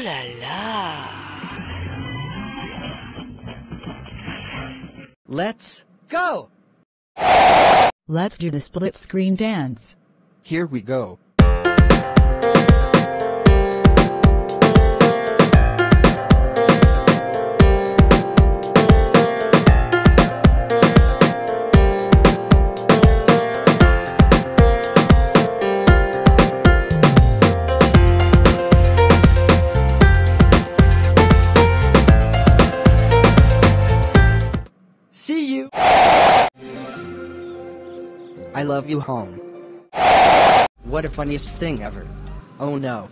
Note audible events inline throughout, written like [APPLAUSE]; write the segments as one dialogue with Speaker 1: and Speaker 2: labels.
Speaker 1: Ooh la la.
Speaker 2: Let's go!
Speaker 3: Let's do the split screen dance.
Speaker 2: Here we go. See you! I love you home. What a funniest thing ever. Oh no.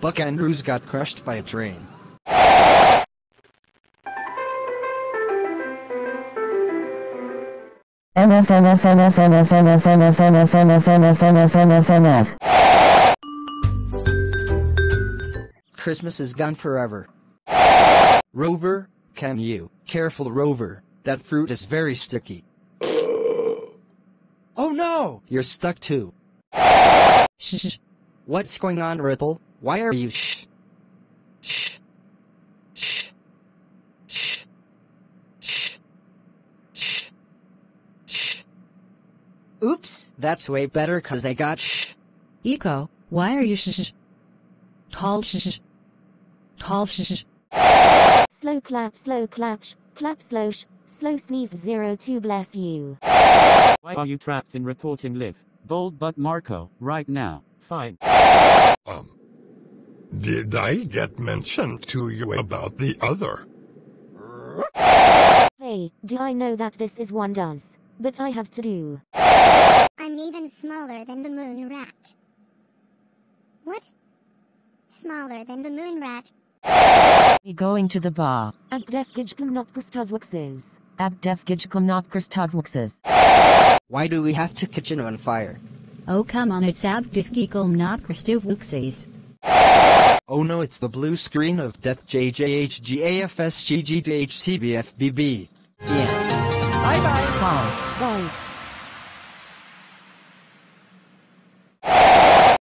Speaker 2: Buck Andrews got crushed by a train. Christmas is gone forever. Rover, can you? Careful, Rover. That fruit is very sticky. [GASPS] Oh no! You're stuck too. Shh. What's going on, Ripple? Why are you shh? Shh. Shh. Shh. Shh. Shh. Shh. Oops, that's way better cause I got shh.
Speaker 3: Eco, why are you sh? Tall sh. Tall sh.
Speaker 4: Slow clap, slow clap, sh, clap slow sh, slow sneeze zero two bless you.
Speaker 5: Why are you trapped in reporting live? Bold but Marco, right now. Fine.
Speaker 6: Um. Did I get mentioned to you about the other?
Speaker 4: Hey, do I know that this is one does? But I have to do.
Speaker 7: I'm even smaller than the moon rat. What? Smaller than the moon rat?
Speaker 8: We going to the bar.
Speaker 4: Abdefgijkumnopkustavwuxes.
Speaker 8: Abdefgijkumnopkurstavwuxes.
Speaker 2: Why do we have to kitchen on fire?
Speaker 3: Oh come on it's abdifgikum not Wuxies.
Speaker 2: Oh no, it's the blue screen of Death JJHGAFSGGDHCBFBB. Yeah. Bye bye.
Speaker 8: Bye.
Speaker 4: Bye.